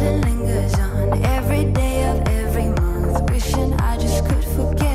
feeling lingers on every day of every month. Wishing I just could forget.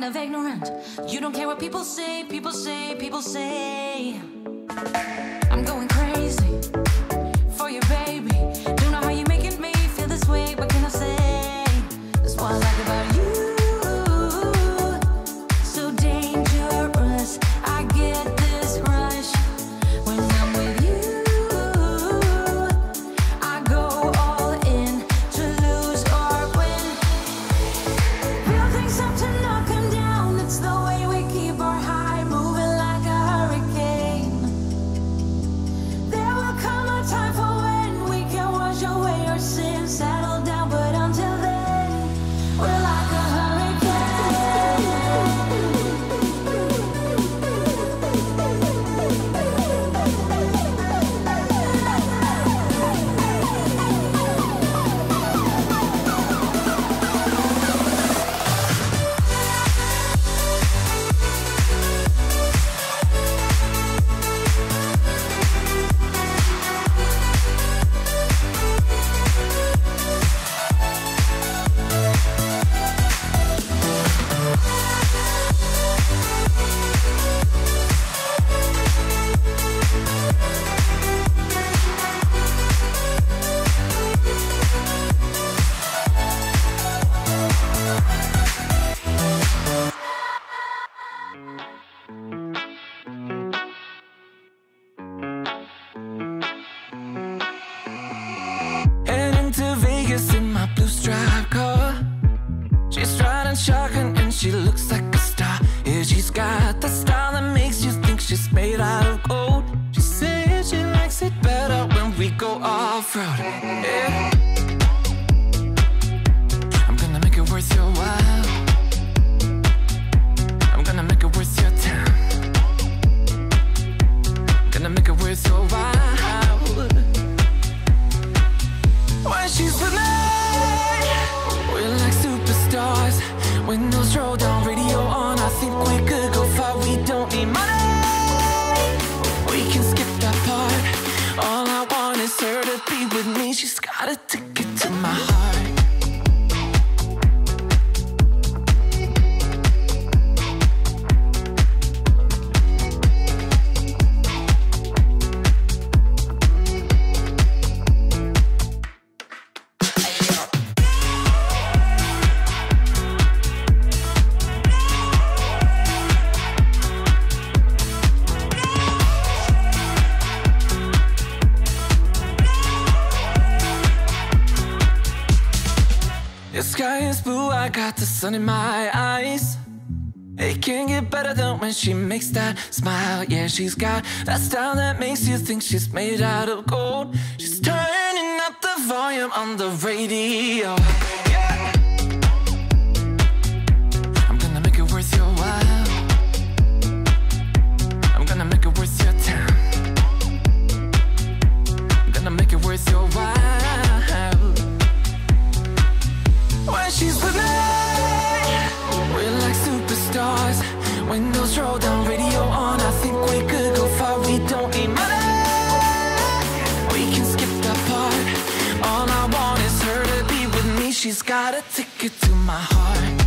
kind of ignorant. You don't care what people say, people say, people say. when she's with me We're like superstars When those rolls. Sun in my eyes. It can't get better than when she makes that smile. Yeah, she's got that style that makes you think she's made out of gold. She's turning up the volume on the radio it to my heart.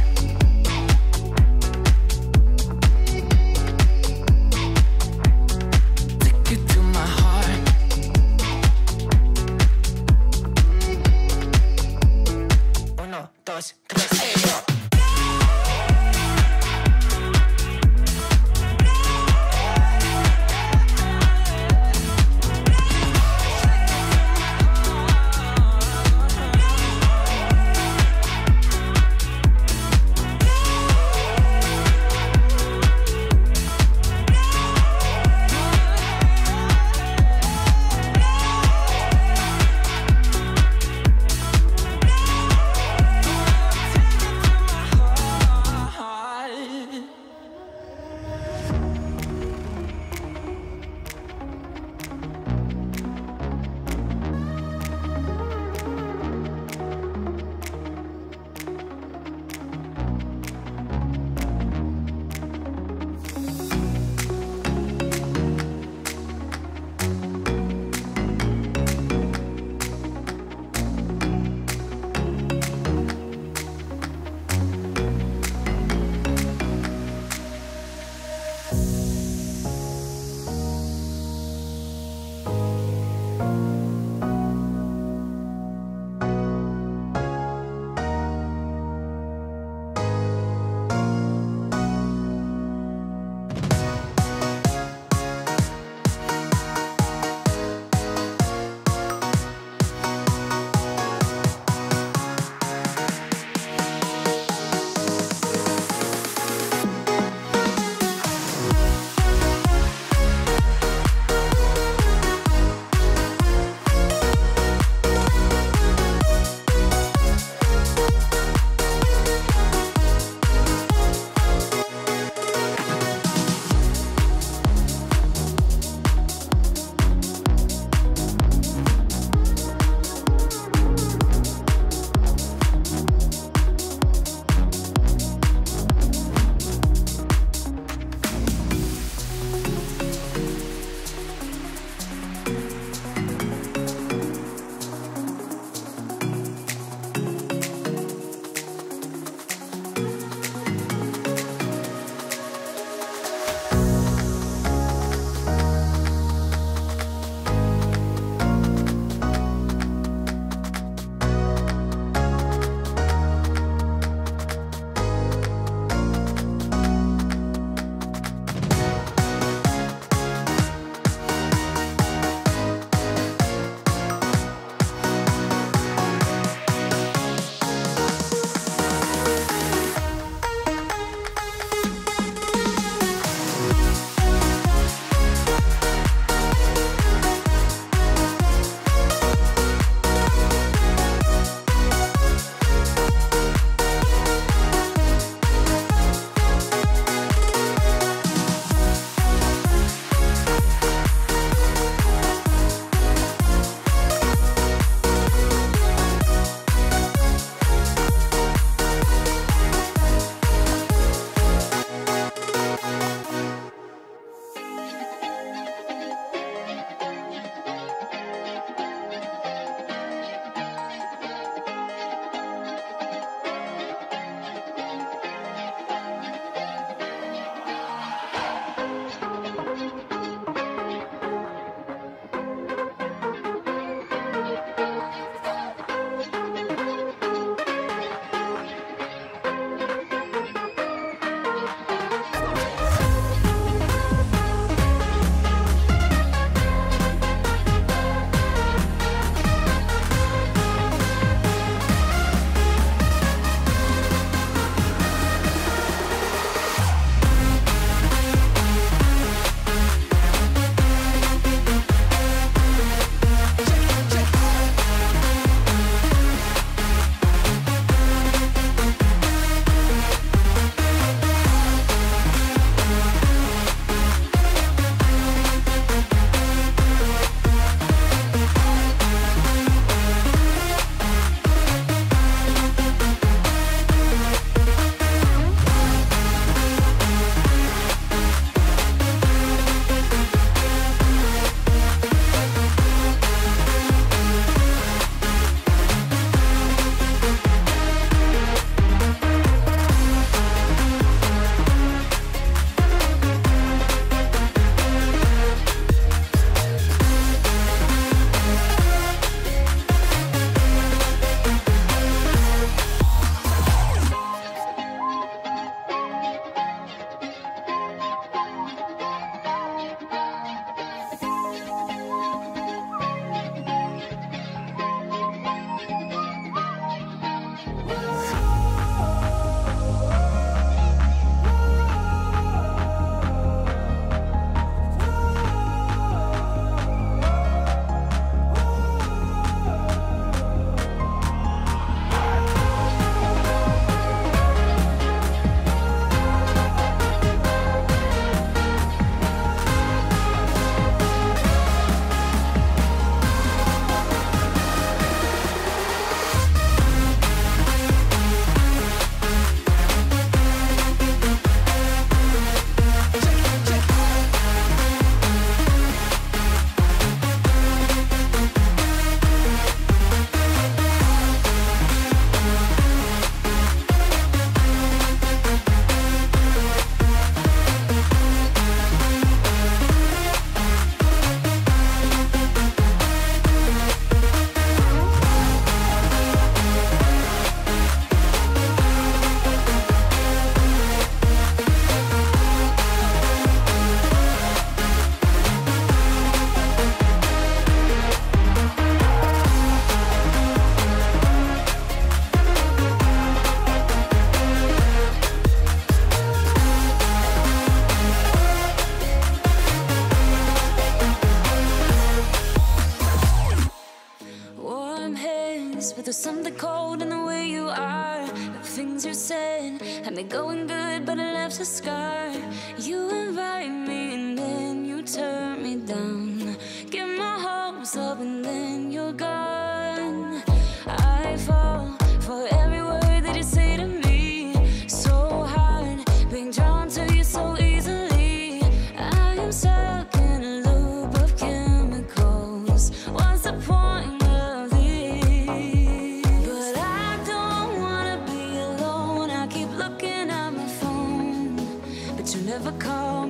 There's something cold in the way you are, the things you said. Had me going good, but it left a scar. You invite me and then you turn me down. Never call